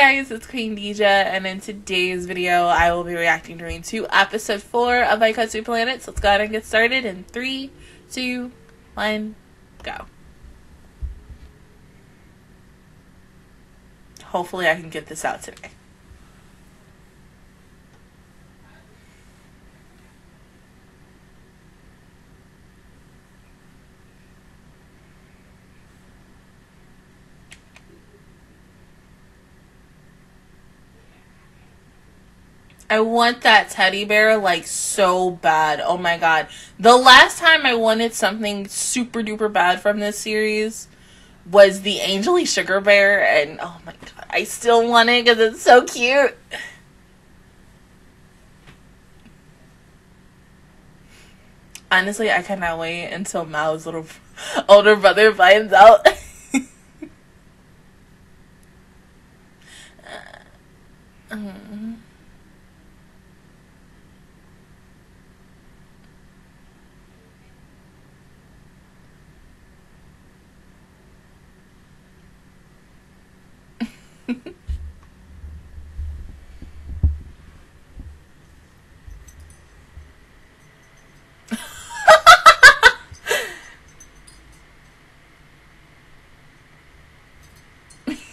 Guys, it's Queendija, and in today's video, I will be reacting during to episode 4 of Aikatsu Planet. So let's go ahead and get started in 3, 2, 1, go. Hopefully I can get this out today. I want that teddy bear like so bad. Oh my god. The last time I wanted something super duper bad from this series was the Angely Sugar Bear, and oh my god, I still want it because it's so cute. Honestly, I cannot wait until Mao's little older brother finds out. um.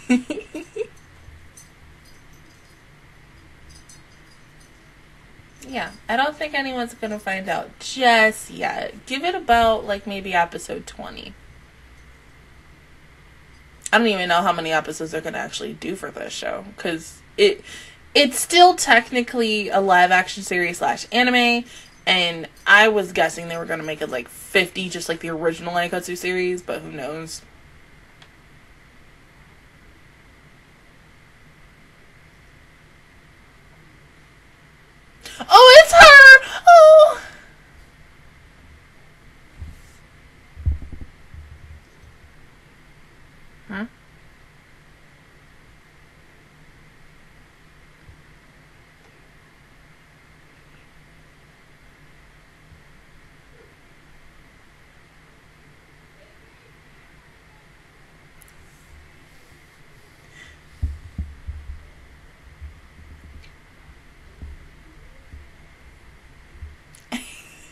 yeah, I don't think anyone's gonna find out just yet. Give it about like maybe episode 20. I don't even know how many episodes they're gonna actually do for this show because it it's still technically a live action series slash anime, and I was guessing they were gonna make it like fifty, just like the original Aikatsu series, but who knows? Oh, it's her! Oh! Huh?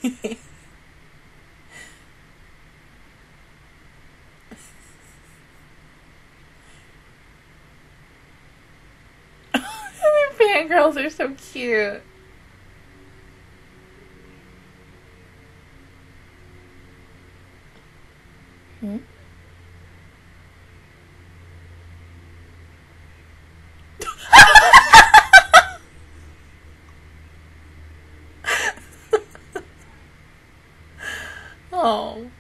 Fangirls are so cute. Hmm? oh.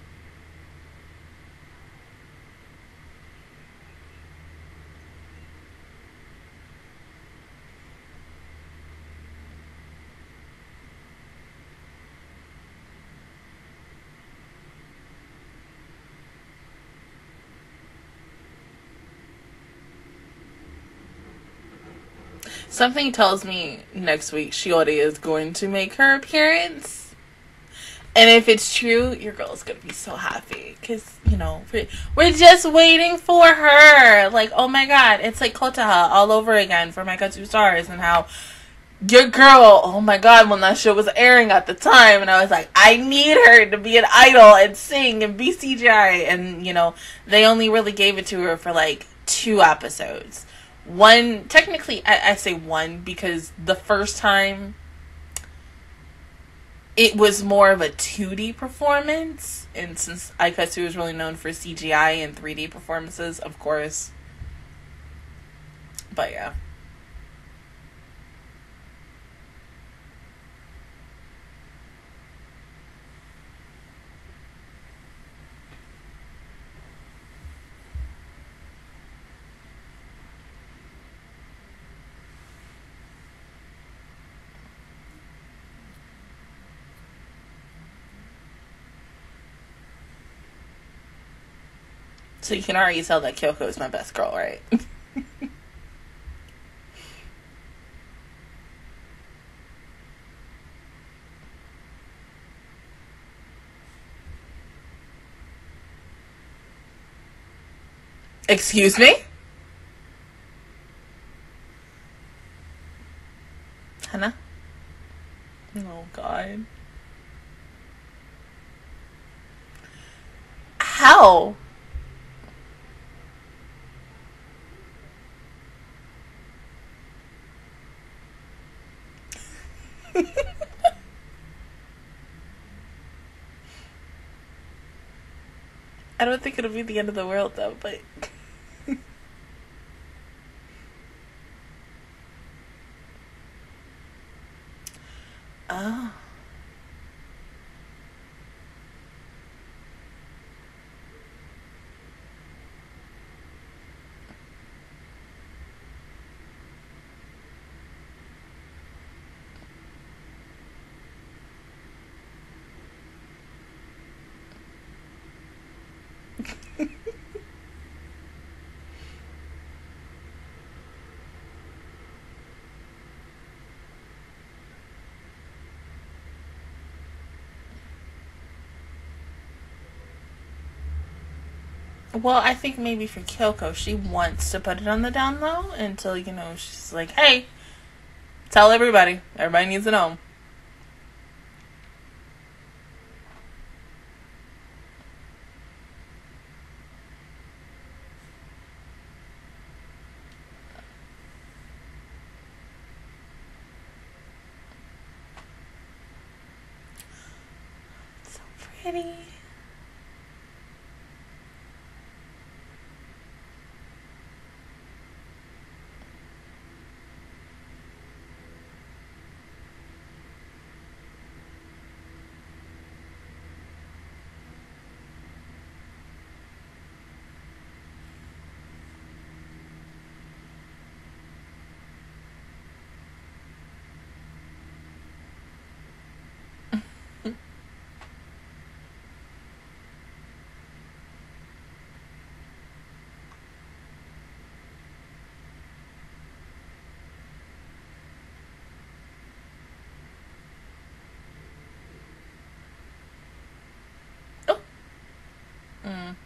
Something tells me next week Shiori is going to make her appearance. And if it's true, your girl is going to be so happy. Because, you know, we're just waiting for her. Like, oh my god, it's like Koharu all over again for Aikatsu Stars. And how your girl, oh my god, when that show was airing at the time, and I was like, I need her to be an idol and sing and be CGI. And, you know, they only really gave it to her for like two episodes one technically I, I say one because the first time it was more of a 2D performance and since Aikatsu is really known for CGI and 3D performances of course. But yeah So you can already tell that Kyoko is my best girl, right? Excuse me? Hana? Oh, God. How? I don't think it'll be the end of the world though, but Oh. Well, I think maybe for Kyoko, she wants to put it on the down low until, you know, she's like, hey, tell everybody. Everybody needs to know. So pretty. Mm.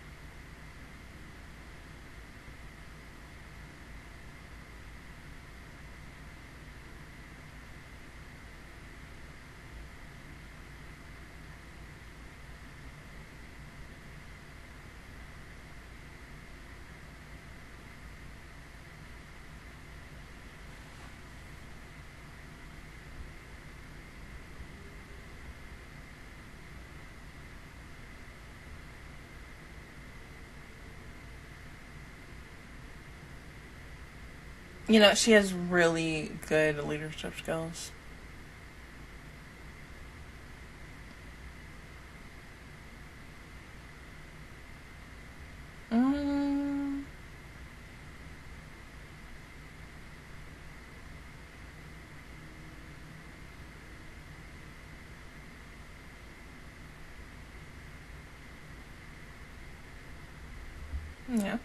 You know, she has really good leadership skills. Mm. Yeah.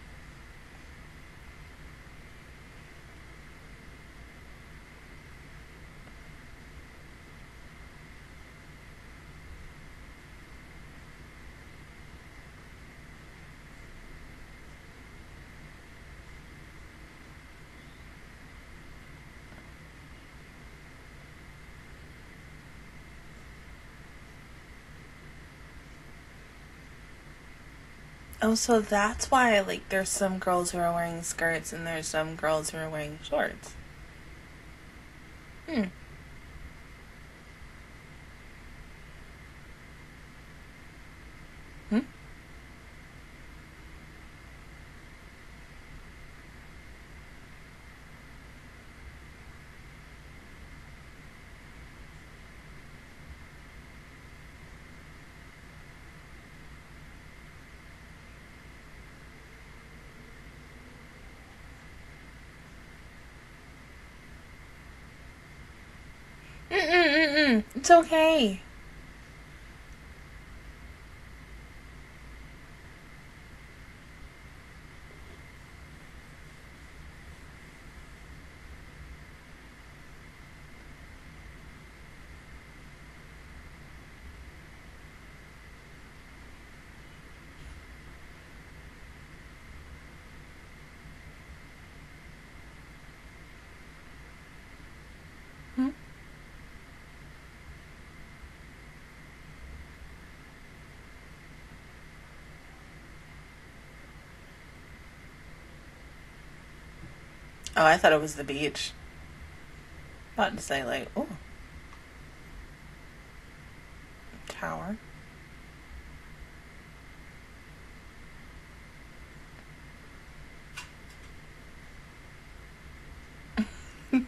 Oh, so that's why like there's some girls who are wearing skirts and there's some girls who are wearing shorts. Hmm. Hmm? Mm-mm-mm-mm. It's okay. Hmm? Oh, I thought it was the beach. About to say like, oh, tower. it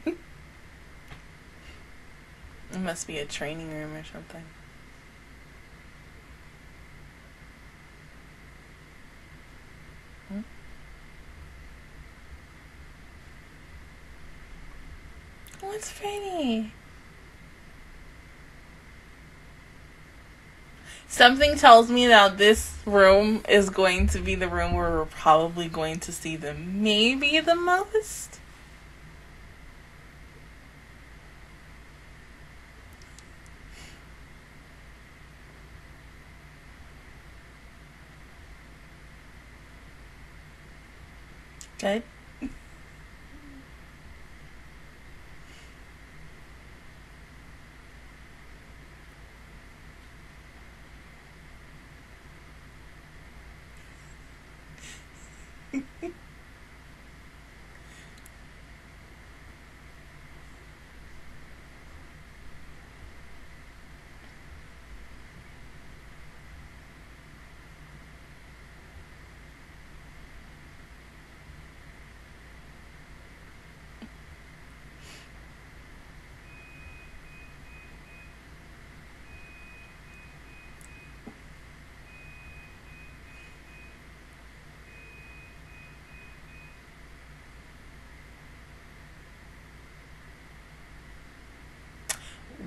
must be a training room or something. It's pretty. Something tells me that this room is going to be the room where we're probably going to see them maybe the most. Good.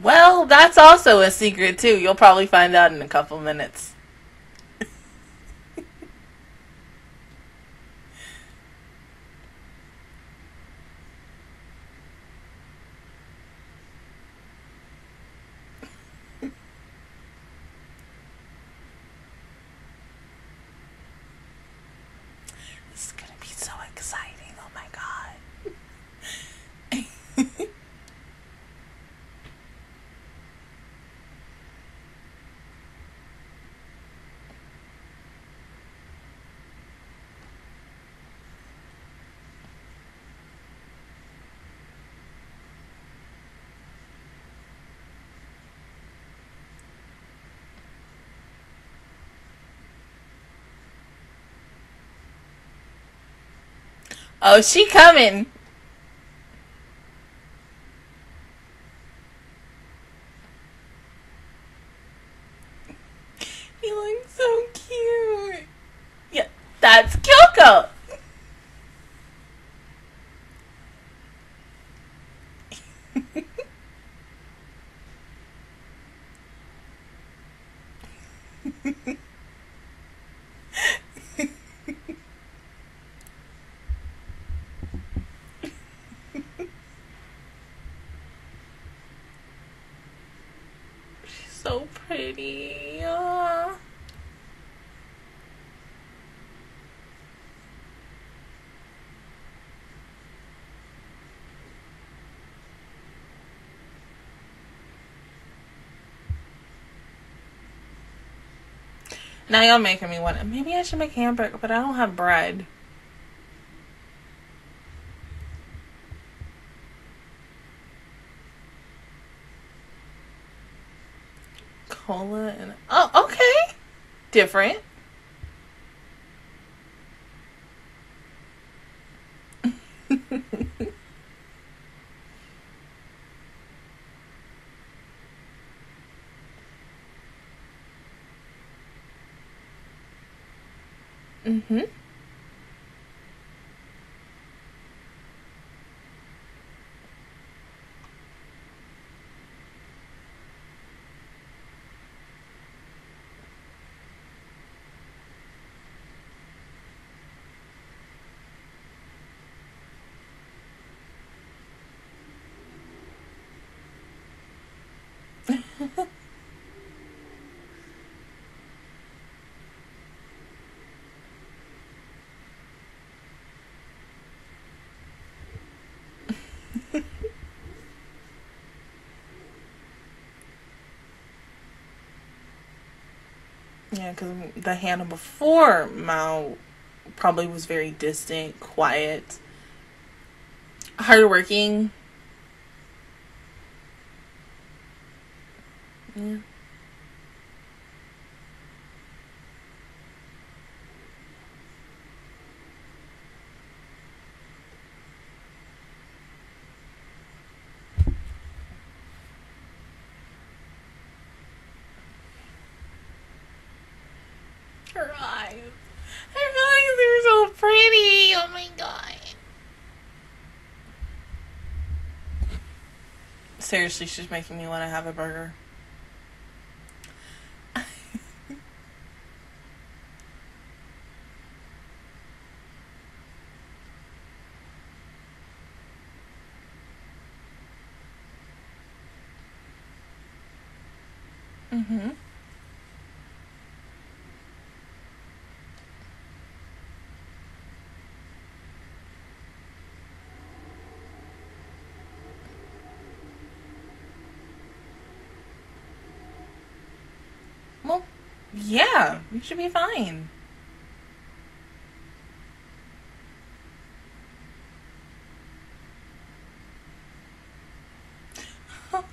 Well, that's also a secret too. You'll probably find out in a couple minutes. this is gonna be so exciting. Oh my god. Oh, she coming. You look so cute. Yeah, that's Kyoko. She's so pretty. Now y'all making me want. Maybe I should make hamburger, but I don't have bread. Cola and oh, okay, different. mhm. Yeah, because the Hana before Mao probably was very distant, quiet. hardworking. Yeah. Her eyes. Her eyes are so pretty. Oh my god. Seriously, she's making me want to have a burger. mhm. Well, yeah, we should be fine.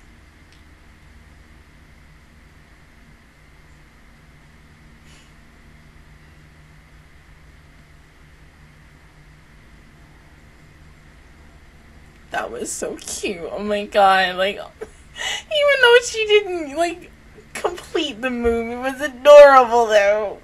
That was so cute. Oh my god. Like, even though she didn't, like, complete the movie. it was adorable though.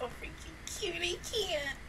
It's freaking cute. I can't.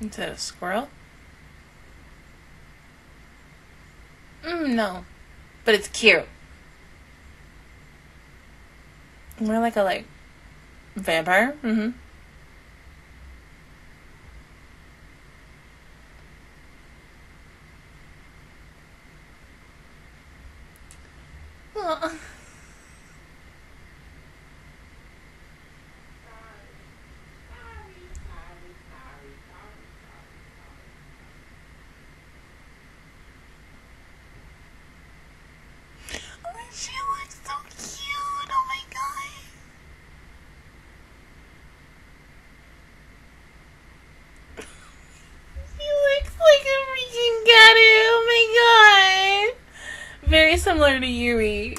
That a squirrel? Mm, no. But it's cute. More like a, like, vampire? Mm-hmm. Aw. She looks so cute. Oh my god. She looks like a freaking gato. Oh my god. Very similar to Yuri.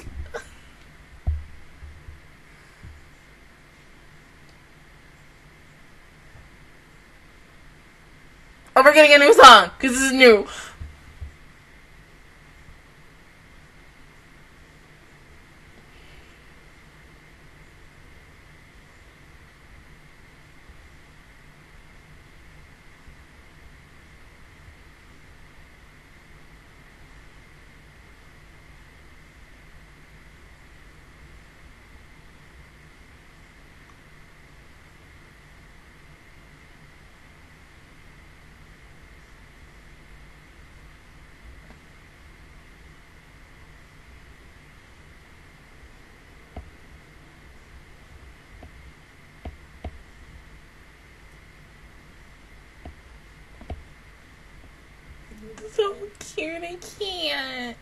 Oh, we're getting a new song because this is new. So cute, I can't.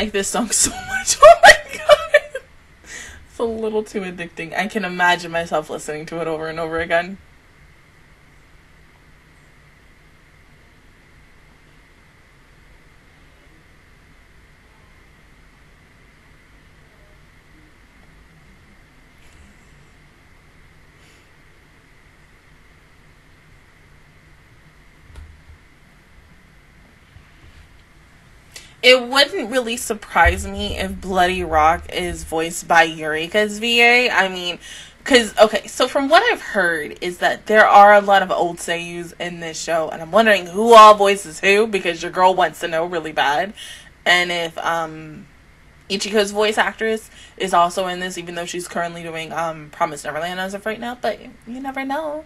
Like this song so much. Oh my god. It's a little too addicting. I can imagine myself listening to it over and over again. It wouldn't really surprise me if Bloody Rock is voiced by Eureka's VA. I mean, because, okay, so from what I've heard is that there are a lot of old seiyus in this show, and I'm wondering who all voices who, because your girl wants to know really bad. And if, um, Ichiko's voice actress is also in this, even though she's currently doing, um, Promise Neverland as of right now, but you never know.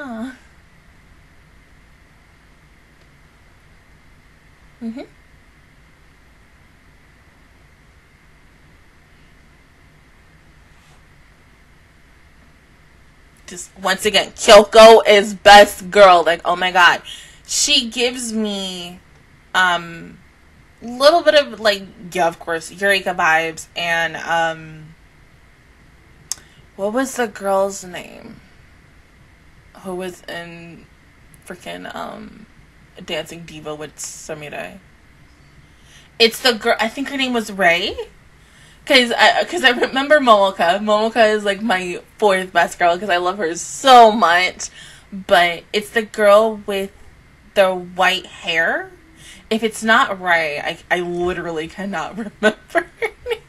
Aw. Mhm. Just once again, Kyoko is best girl. Like, oh my god. She gives me um little bit of like yeah, of course, Eureka vibes and um what was the girl's name? Who was in freaking um Dancing Diva with Sumire. It's the girl. I think her name was Ray. Cause I, cause I remember Momoka. Momoka is like my fourth best girl because I love her so much. But it's the girl with the white hair. If it's not Ray, I, I literally cannot remember her name.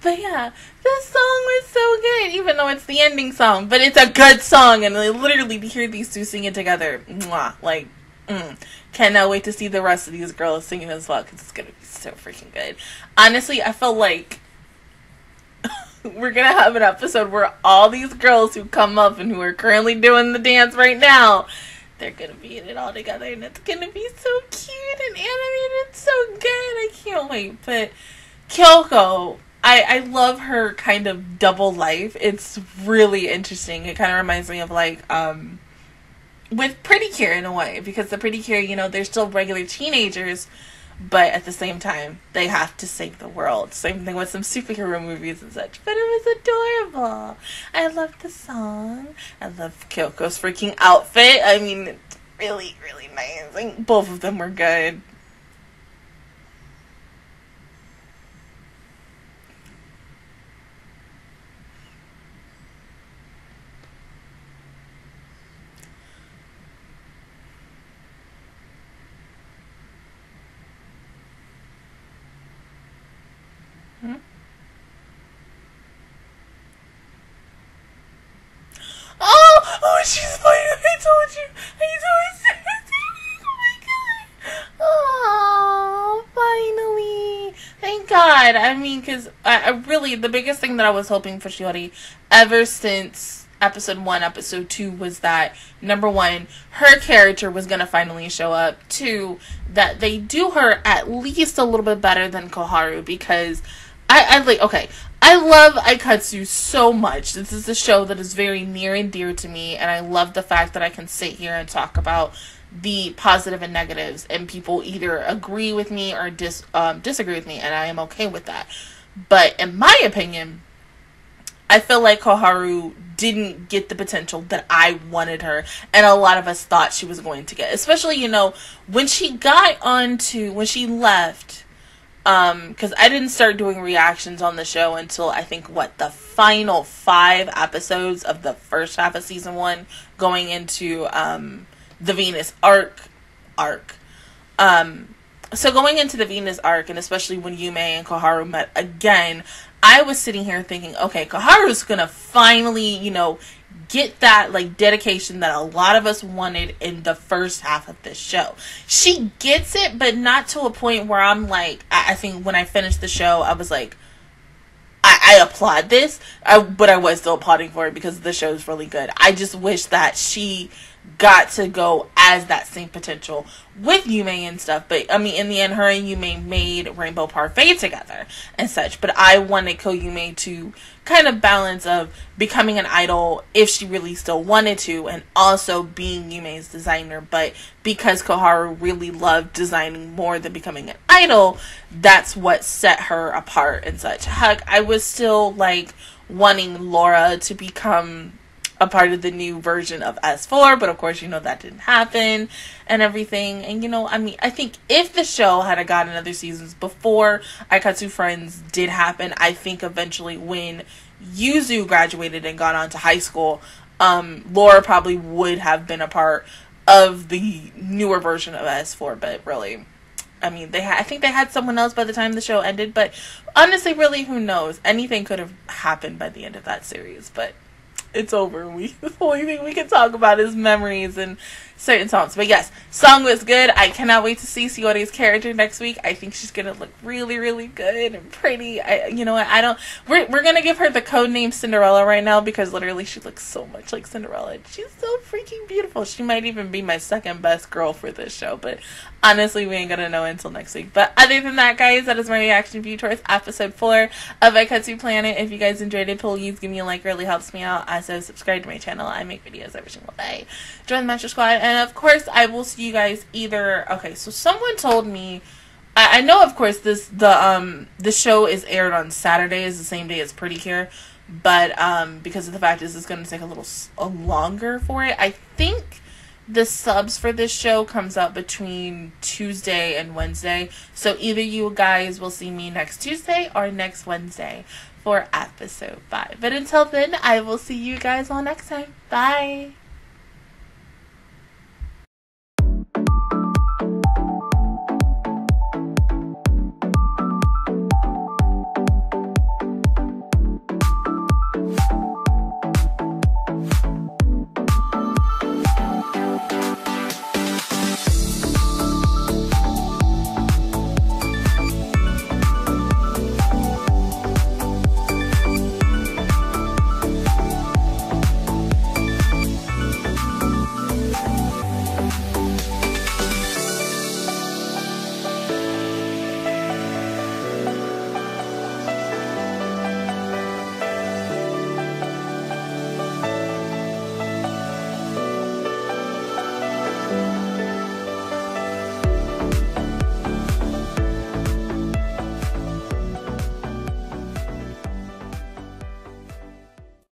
But yeah, this song was so good, even though it's the ending song. But it's a good song, and I literally to hear these two sing it together, mwah, like, mm, cannot wait to see the rest of these girls singing as well, because it's gonna be so freaking good. Honestly, I feel like we're gonna have an episode where all these girls who come up and who are currently doing the dance right now, they're gonna be in it all together, and it's gonna be so cute and animated, so good. I can't wait. But Kyoko I, I love her kind of double life. It's really interesting. It kind of reminds me of like um with Pretty Cure in a way because the Pretty Cure, you know, they're still regular teenagers, but at the same time they have to save the world. Same thing with some superhero movies and such. But it was adorable. I love the song. I love Kyoko's freaking outfit. I mean, it's really really nice. Like, both of them were good. Mm-hmm. Oh, Oh, she's fine. I told you. I told you. Oh my god. Oh, finally. Thank God. I mean, because I, I, really, the biggest thing that I was hoping for Shiori ever since episode one, episode two was that number one, her character was gonna finally show up. Two, that they do her at least a little bit better than Koharu because I, I like okay. I love Aikatsu so much. This is a show that is very near and dear to me, and I love the fact that I can sit here and talk about the positive and negatives, and people either agree with me or dis um, disagree with me, and I am okay with that. But in my opinion, I feel like Koharu didn't get the potential that I wanted her, and a lot of us thought she was going to get. Especially, you know, when she got onto when she left um because i didn't start doing reactions on the show until i think what the final five episodes of the first half of season one going into um the Venus Ark arc. Um so going into the Venus Ark and especially when yume and koharu met again i was sitting here thinking okay koharu's gonna finally you know get that like dedication that a lot of us wanted in the first half of this show. She gets it, but not to a point where I'm like, I, I think when I finished the show, I was like, I, I applaud this, I, but I was still applauding for it because the show is really good. I just wish that she got to go as that same potential with Yume and stuff. But I mean, in the end, her and Yume made Rainbow Parfait together and such. But I wanted Koyume to kind of balance of becoming an idol if she really still wanted to, and also being Yume's designer. But because Koharu really loved designing more than becoming an idol, that's what set her apart and such. Heck, I was still like wanting Laura to become a part of the new version of S4, but of course, you know, that didn't happen and everything. And, you know, I mean, I think if the show had gotten other seasons before Aikatsu Friends did happen, I think eventually when Yuzu graduated and got on to high school, um, Laura probably would have been a part of the newer version of S4, but really. I mean, they ha- I think they had someone else by the time the show ended, but honestly, really, who knows? Anything could have happened by the end of that series, but it's over. We the only thing we can talk about is memories and certain songs. But yes, song was good. I cannot wait to see Shiori's character next week. I think she's gonna look really, really good and pretty. I, you know what? I don't. We're we're gonna give her the code name Cinderella right now because literally she looks so much like Cinderella. She's so freaking beautiful. She might even be my second best girl for this show. But honestly, we ain't gonna know until next week. But other than that, guys, that is my reaction view towards episode four of Aikatsu Planet. If you guys enjoyed it, please give me a like. Really helps me out. Also, subscribe to my channel. I make videos every single day. Join the Master Squad and of course, I will see you guys either. Okay, so someone told me. I, I know, of course, this the um the show is aired on Saturdays, the same day as Pretty Cure, but um because of the fact is it's going to take a little a longer for it. I think the subs for this show comes out between Tuesday and Wednesday. So either you guys will see me next Tuesday or next Wednesday for episode 5. But until then, I will see you guys all next time. Bye.